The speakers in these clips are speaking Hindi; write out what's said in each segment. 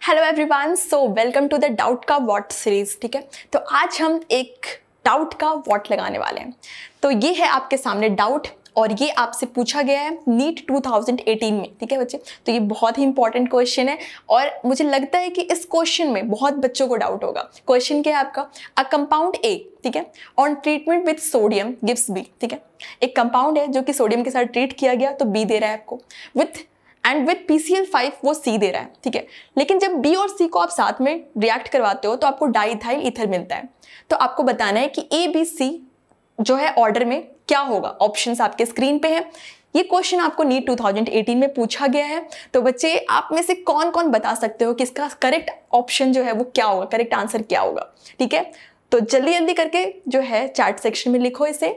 Hello everyone so welcome to the doubt का वॉट सीरीज़ ठीक है? तो आज हम एक डाउट का वॉट लगाने वाले हैं। तो ये है आपके सामने डाउट और ये आपसे पूछा गया है नीट 2018 में, ठीक है बच्चे? तो ये बहुत ही इंपॉर्टेंट क्वेश्चन है और मुझे लगता है कि इस क्वेश्चन में बहुत बच्चों को डाउट होगा। क्वेश्चन क्या है आपका? अ कंपाउंड ए ठीक है? On treatment with sodium gives B ठीक है? एक कंपाउंड है जो कि सोडियम के साथ ट्रीट किया गया तो बी दे रहा है आपको। With and with P C L five वो सी दे रहा है, ठीक है? लेकिन जब बी और सी को आप साथ में रिएक्ट करवाते हो तो आपको डाइथाइल ईथर मिलता है। तो आपको बताना है कि ए बी सी जो है ऑर्डर में क्या होगा? ऑप्शन आपके स्क्रीन पे है। ये क्वेश्चन आपको नीट 2018 में पूछा गया है। तो बच्चे, आप में से कौन कौन बता सकते हो कि इसका करेक्ट ऑप्शन जो है वो क्या होगा? करेक्ट आंसर क्या होगा? ठीक है? तो जल्दी जल्दी करके जो है चैट सेक्शन में लिखो इसे।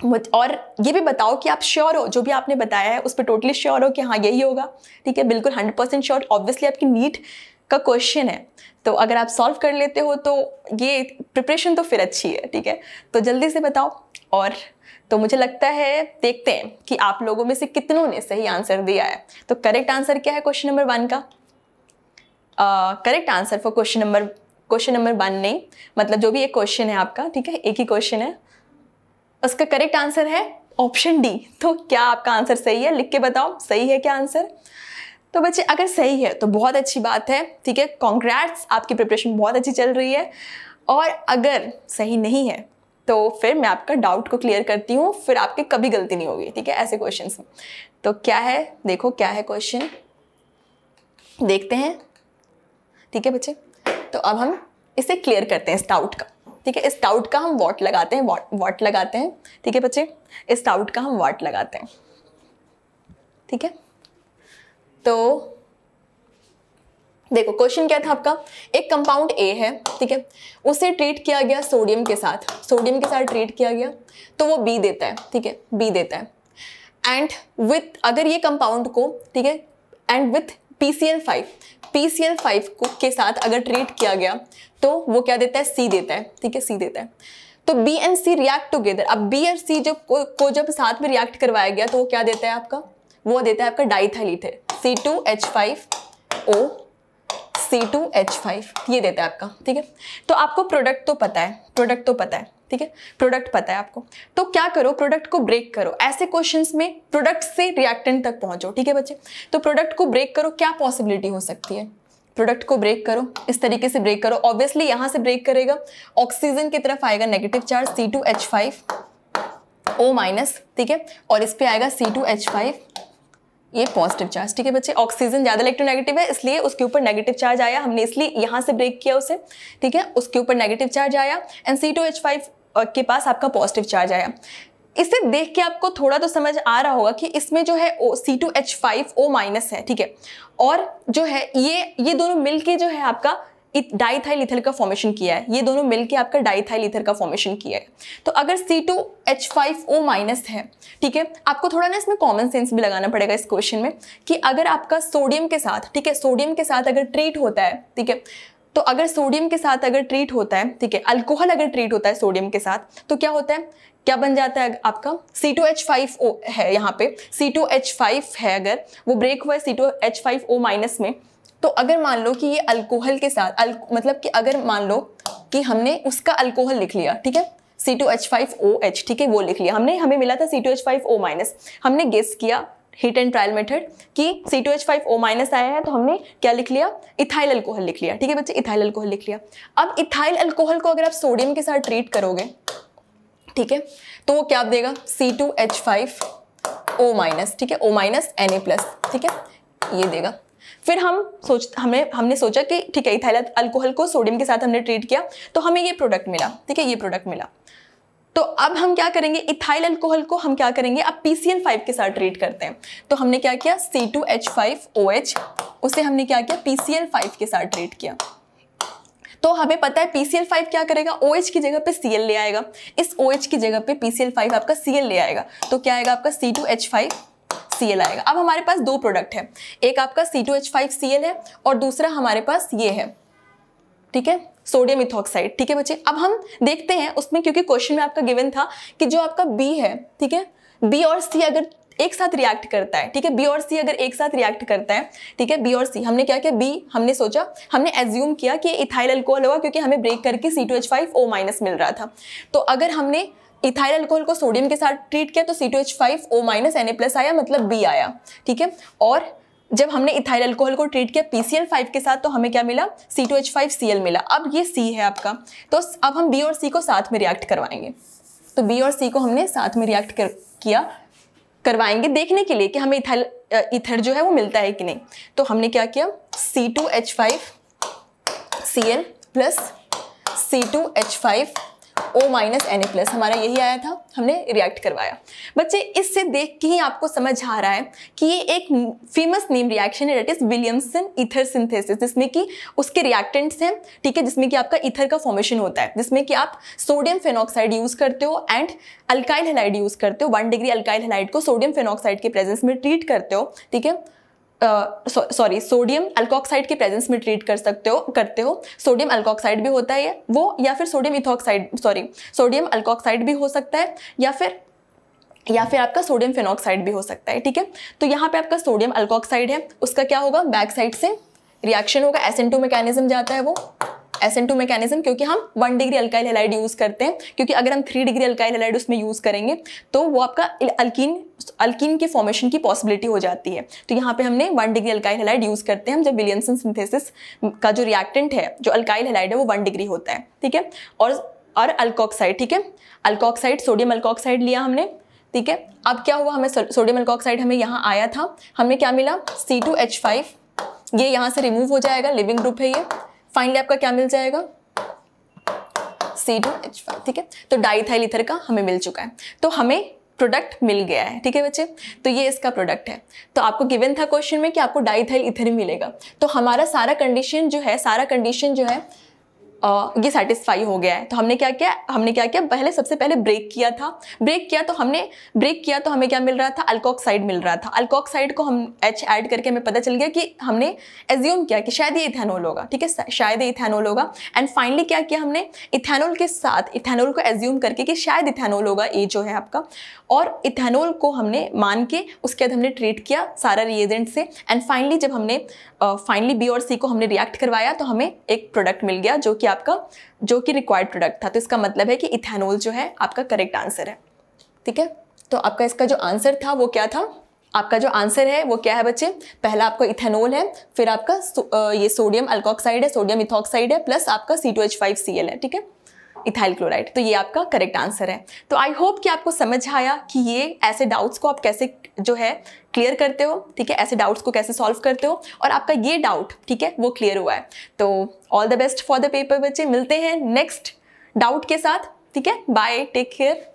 और ये भी बताओ कि आप श्योर हो, जो भी आपने बताया है, उस पर टोटली श्योर हो कि हाँ यही होगा। ठीक है? बिल्कुल हंड्रेड परसेंट श्योर ऑब्वियसली आपकी नीट का क्वेश्चन है। तो अगर आप सॉल्व कर लेते हो तो ये प्रिपरेशन तो फिर अच्छी है। ठीक है? तो जल्दी से बताओ। और तो मुझे लगता है, देखते हैं कि आप लोगों में से कितनों ने सही आंसर दिया है। तो करेक्ट आंसर क्या है क्वेश्चन नंबर वन का? Correct answer for question number question number one नहीं। मतलब जो भी एक क्वेश्चन है आपका, ठीक है? एक ही क्वेश्चन है। उसका करेक्ट आंसर है ऑप्शन डी तो क्या आपका आंसर सही है? लिख के बताओ, सही है क्या आंसर तो बच्चे, अगर सही है तो बहुत अच्छी बात है, ठीक है? कॉन्ग्रेट्स आपकी प्रिपरेशन बहुत अच्छी चल रही है। और अगर सही नहीं है तो फिर मैं आपका डाउट को क्लियर करती हूँ, फिर आपकी कभी गलती नहीं होगी, ठीक है? ऐसे क्वेश्चन में तो क्या है? देखो, क्या है क्वेश्चन देखते हैं। ठीक है बच्चे? तो अब हम इसे क्लियर करते हैं इस डाउट का। ठीक है, इस डाउट का हम वॉट लगाते हैं वॉट लगाते हैं। ठीक है बच्चे, इस डाउट का हम वॉट लगाते हैं। ठीक है? तो देखो क्वेश्चन क्या था आपका? एक कंपाउंड ए है, ठीक है? उसे ट्रीट किया गया सोडियम के साथ। सोडियम के साथ ट्रीट किया गया तो वो बी देता है, ठीक है? बी देता है। एंड विथ अगर ये कंपाउंड को, ठीक है? And with P C L five P C L five को के साथ अगर ट्रीट किया गया तो वो क्या देता है? सी देता है। ठीक है सी देता है। तो B and C react together अब बी और सी जब को, को जब साथ में रिएक्ट करवाया गया तो वो क्या देता है आपका? वो देता है आपका diethyl ether C two H five O C two H five ये देता है आपका, ठीक है? तो आपको प्रोडक्ट तो पता है प्रोडक्ट तो पता है, ठीक है? प्रोडक्ट पता है आपको। तो क्या करो प्रोडक्ट को ब्रेक करो। ऐसे क्वेश्चंस में प्रोडक्ट से रिएक्टेंट तक पहुंचो, ठीक है बच्चे? तो प्रोडक्ट को ब्रेक करो, क्या पॉसिबिलिटी हो सकती है? प्रोडक्ट को ब्रेक करो, इस तरीके से ब्रेक करो। ऑब्वियसली यहाँ से ब्रेक करेगा। ऑक्सीजन की तरफ़ आएगा negative charge C two H five O minus ठीक है? और इस पर आएगा सी टू एच फाइव ये पॉजिटिव चार्ज ठीक है बच्चे? ऑक्सीजन ज़्यादा इलेक्ट्रोनेगेटिव है, इसलिए उसके ऊपर नेगेटिव चार्ज आया। हमने इसलिए यहाँ से ब्रेक किया उसे, ठीक है? उसके ऊपर नेगेटिव चार्ज आया and C two H five के पास आपका पॉजिटिव चार्ज आया। इसे देख के आपको थोड़ा तो समझ आ रहा होगा कि इसमें जो है O C two H five O minus है, ठीक है? और जो है ये ये दोनों मिलके जो है आपका डाइथाइल ईथर का फॉर्मेशन किया है। ये दोनों मिलके आपका डाइथाइल ईथर का फॉर्मेशन किया है। तो अगर C2H5O माइनस है, ठीक है, आपको थोड़ा ना इसमें कॉमन सेंस भी लगाना पड़ेगा इस क्वेश्चन में कि अगर आपका सोडियम के साथ, ठीक है सोडियम के साथ अगर ट्रीट होता है, ठीक है तो अगर सोडियम के साथ अगर ट्रीट होता है, ठीक है अल्कोहल अगर ट्रीट होता है सोडियम के साथ तो क्या होता है? क्या बन जाता है आपका? C2H5O है यहाँ पे। C2H5 है अगर, वो ब्रेक हुआ है C2H5O माइनस में तो अगर मान लो कि ये अल्कोहल के साथ अल, मतलब कि अगर मान लो कि हमने उसका अल्कोहल लिख लिया ठीक है? C two H five O H ठीक है? वो लिख लिया। हमने हमें मिला था C two H five O minus हमने गेस किया हीट एंड ट्रायल मेथड कि C two H five O minus आया है तो हमने क्या लिख लिया? इथाइल अल्कोहल लिख लिया। ठीक है बच्चे? इथाइल अल्कोहल लिख लिया। अब इथाइल अल्कोहल को अगर आप सोडियम के साथ ट्रीट करोगे ठीक है? तो वो क्या देगा? C two H five O minus ठीक है? O minus N A plus ठीक है? ये देगा। फिर हम सोच हमें हमने सोचा कि ठीक है, इथाइल अल्कोहल को सोडियम के साथ हमने ट्रीट किया तो हमें ये प्रोडक्ट मिला, ठीक है, ये प्रोडक्ट मिला। तो अब हम क्या करेंगे, इथाइल अल्कोहल को हम क्या करेंगे, अब पीसीएल फाइव के साथ ट्रीट करते हैं। तो हमने क्या किया C two H five O H उसे हमने क्या किया पीसीएल फाइव के साथ ट्रीट किया। तो हमें पता है पीसीएल फाइव क्या करेगा ओ OH की जगह पे सीएल ले आएगा, इस ओ OH की जगह पे पीसीएल फाइव आपका सीएल ले आएगा। तो क्या आएगा आपका C two H five C आएगा। अब हमारे पास दो प्रोडक्ट है। एक आपका C two H five C L है और दूसरा हमारे पास ये है। ठीक है? सोडियम इथोक्साइड ठीक है बच्चे? अब हम देखते हैं उसमें, क्योंकि क्वेश्चन में आपका गिवन था कि जो आपका बी है, ठीक है? बी और सी अगर एक साथ रिएक्ट करता है, ठीक है? बी और सी अगर एक साथ रिएक्ट करता है, ठीक है? बी और सी हमने क्या किया? बी हमने सोचा, हमने एज्यूम किया कि इथाइल अल्कोहल होगा, क्योंकि हमें ब्रेक करके C two H five O minus मिल रहा था। तो अगर हमने इथाइल अल्कोहल को सोडियम के साथ ट्रीट किया तो C two H five O minus N A plus आया मतलब बी आया, ठीक है? और जब हमने इथाइल अल्कोहल को ट्रीट किया पीसीएल फाइव के साथ तो हमें क्या मिला? C two H five C L मिला। अब ये सी है आपका। तो अब हम बी और सी को साथ में रिएक्ट करवाएँगे। तो बी और सी को हमने साथ में रिएक्ट कर किया, करवाएँगे देखने के लिए कि हमें इथाइल इथर जो है वो मिलता है कि नहीं। तो हमने क्या किया? C two H five C L plus C two H five O minus N A plus हमारा यही आया था, हमने रिएक्ट करवाया। बच्चे, इससे देख के ही आपको समझ आ रहा है कि ये एक फ़ेमस नेम रिएक्शन है that is Williamson ether synthesis जिसमें कि उसके रिएक्टेंट्स हैं, ठीक है, जिसमें कि आपका इथर का फॉर्मेशन होता है, जिसमें कि आप सोडियम फेनॉक्साइड यूज़ करते हो एंड अल्काइल हेलाइड यूज़ करते हो वन डिग्री अल्काइल हेलाइड को सोडियम फेनॉक्साइड के प्रेजेंस में ट्रीट करते हो, ठीक है? सॉरी सोडियम अल्कोक्साइड के प्रेजेंस में ट्रीट कर सकते हो, करते हो। सोडियम अल्कोक्साइड भी होता है वो, या फिर sodium ethoxide sorry sodium alkoxide भी हो सकता है, या फिर या फिर आपका सोडियम फिनॉक्साइड भी हो सकता है, ठीक है? तो यहाँ पे आपका सोडियम अल्कोक्साइड है, उसका क्या होगा? बैक साइड से रिएक्शन होगा एसेंटो मैकेनिज्म जाता है वो। एस एन टू क्योंकि हम one degree alkyl halide use करते हैं, क्योंकि अगर हम थ्री डिग्री अल्काइल हेलाइड उसमें यूज़ करेंगे तो वो आपका अल्किन अल्किन के फॉर्मेशन की पॉसिबिलिटी हो जाती है। तो यहाँ पे हमने one degree alkyl halide use करते हैं हम, जब विलियमसन सिंथेसिस का जो रिएक्टेंट है, जो अल्काइल हेलाइड है, वो वन डिग्री होता है, ठीक है? और और अल्कोक्साइड ठीक है? अल्कोक्साइड सोडियम अल्कोक्साइड लिया हमने, ठीक है? अब क्या हुआ हमें सोडियम अल्कोक्साइड हमें यहाँ आया था, हमें क्या मिला? सी टू एच फाइव ये यहाँ से रिमूव हो जाएगा लिविंग ग्रुप है ये। फाइनली आपका क्या मिल जाएगा? सी टू एच फाइव ठीक है? तो डाइथाइल इथर का हमें मिल चुका है। तो हमें प्रोडक्ट मिल गया है, ठीक है बच्चे? तो ये इसका प्रोडक्ट है। तो आपको गिवन था क्वेश्चन में कि आपको डाइथाइल इथर मिलेगा। तो हमारा सारा कंडीशन जो है, सारा कंडीशन जो है ये सेटिस्फाई हो गया है। तो हमने क्या किया? हमने क्या किया? पहले, सबसे पहले ब्रेक किया था। ब्रेक किया तो हमने ब्रेक किया तो हमें क्या मिल रहा था? अल्कोक्साइड मिल रहा था। अल्कोक्साइड को हम एच ऐड करके हमें पता चल गया कि हमने एज्यूम किया कि शायद ये इथेनॉल होगा, ठीक है? शायद ये इथेनॉल होगा। एंड फाइनली क्या किया हमने? इथेनॉल के साथ इथेनॉल को एज्यूम करके कि शायद इथेनॉल होगा, ये जो है आपका। और इथेनॉल को हमने मान के, उसके बाद हमने ट्रीट किया सारा रिएजेंट से। एंड फाइनली जब हमने फाइनली बी और सी को हमने रिएक्ट करवाया तो हमें एक प्रोडक्ट मिल गया, जो कि आपका जो कि रिक्वायर्ड प्रोडक्ट था तो इसका मतलब है कि इथेनॉल जो है, आपका करेक्ट आंसर है। ठीक है? तो आपका इसका जो आंसर था, वो क्या था? आपका जो आंसर है, वो क्या है बच्चे? पहला आपका इथेनॉल है, फिर आपका ये सोडियम अल्कोक्साइड है सोडियम इथोक्साइड है प्लस आपका C two H five C L है। ठीक है? इथाइल क्लोराइड तो ये आपका करेक्ट आंसर है। तो आई होप कि आपको समझ आया कि ये ऐसे डाउट्स को आप कैसे जो है क्लियर करते हो, ठीक है? ऐसे डाउट्स को कैसे सॉल्व करते हो? और आपका ये डाउट ठीक है? वो क्लियर हुआ है। तो all the best for the paper बच्चे। मिलते हैं नेक्स्ट डाउट के साथ, ठीक है? Bye take care